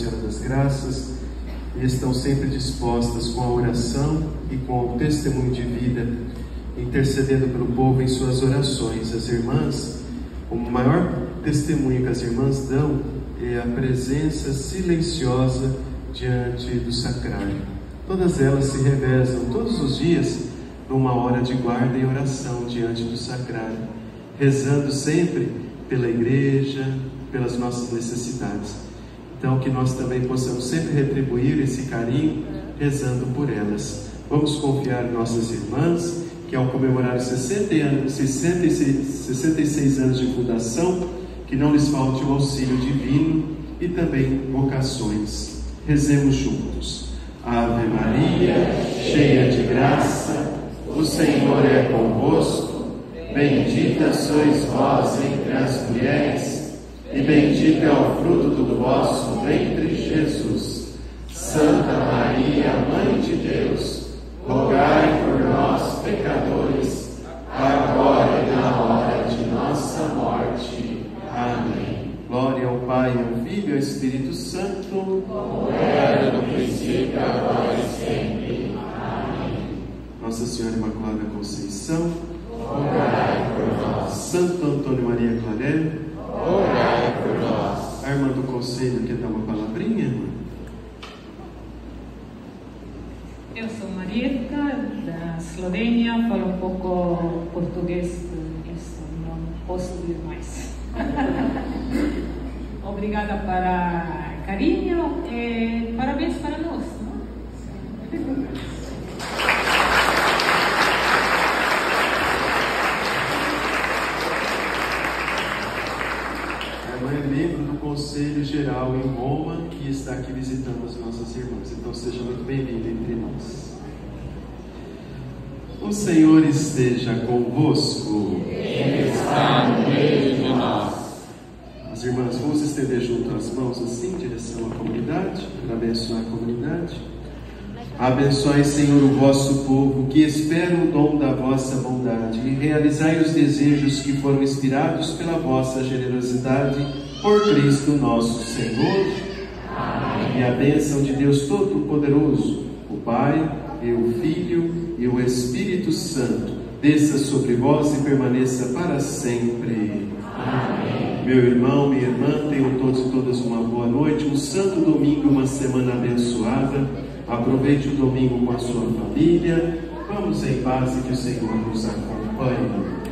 Senhora das Graças e estão sempre dispostas com a oração e com o testemunho de vida, intercedendo pelo povo em suas orações. As irmãs, o maior testemunho que as irmãs dão é a presença silenciosa diante do sacrário. Todas elas se revezam todos os dias numa hora de guarda e oração diante do sacrário, rezando sempre pela igreja, pelas nossas necessidades. Então, que nós também possamos sempre retribuir esse carinho rezando por elas. Vamos confiar em nossas irmãs que, ao comemorar 60 anos, 66, 66 anos de fundação, que não lhes falte o auxílio divino e também vocações. Rezemos juntos. Ave Maria, cheia de graça, o Senhor é convosco. Bendita sois vós entre as mulheres, e bendito é o fruto do vosso ventre, Jesus. Santa Maria, Mãe de Deus, rogai por nós, pecadores, agora e na hora de nossa morte. Amém. Glória ao Pai, ao Filho e ao Espírito Santo, como era no princípio, agora e sempre. Amém. Nossa Senhora Imaculada Conceição, orai por nós. Santo Antônio Maria Claret, nós. A irmã do conselho quer dar uma palavrinha, irmã? Eu sou Marieta, da Eslovênia, falo um pouco português, isso não posso vir mais. Obrigada para carinho e parabéns para nós. Não? A irmã é membro do Conselho Geral em Roma e está aqui visitando as nossas irmãs. Então seja muito bem-vinda entre nós. O Senhor esteja convosco. Ele está no meio de nós. As irmãs, vamos estender junto as mãos assim, em direção à comunidade, para abençoar a comunidade. Abençoai, Senhor, o vosso povo, que espera o dom da vossa bondade, e realizai os desejos que foram inspirados pela vossa generosidade, por Cristo nosso Senhor. Amém. E a bênção de Deus Todo-Poderoso, o Pai, e o Filho e o Espírito Santo, desça sobre vós e permaneça para sempre. Amém. Meu irmão, minha irmã, tenham todos e todas uma boa noite, um santo domingo, uma semana abençoada. Aproveite o domingo com a sua família. Vamos em paz e que o Senhor nos acompanhe.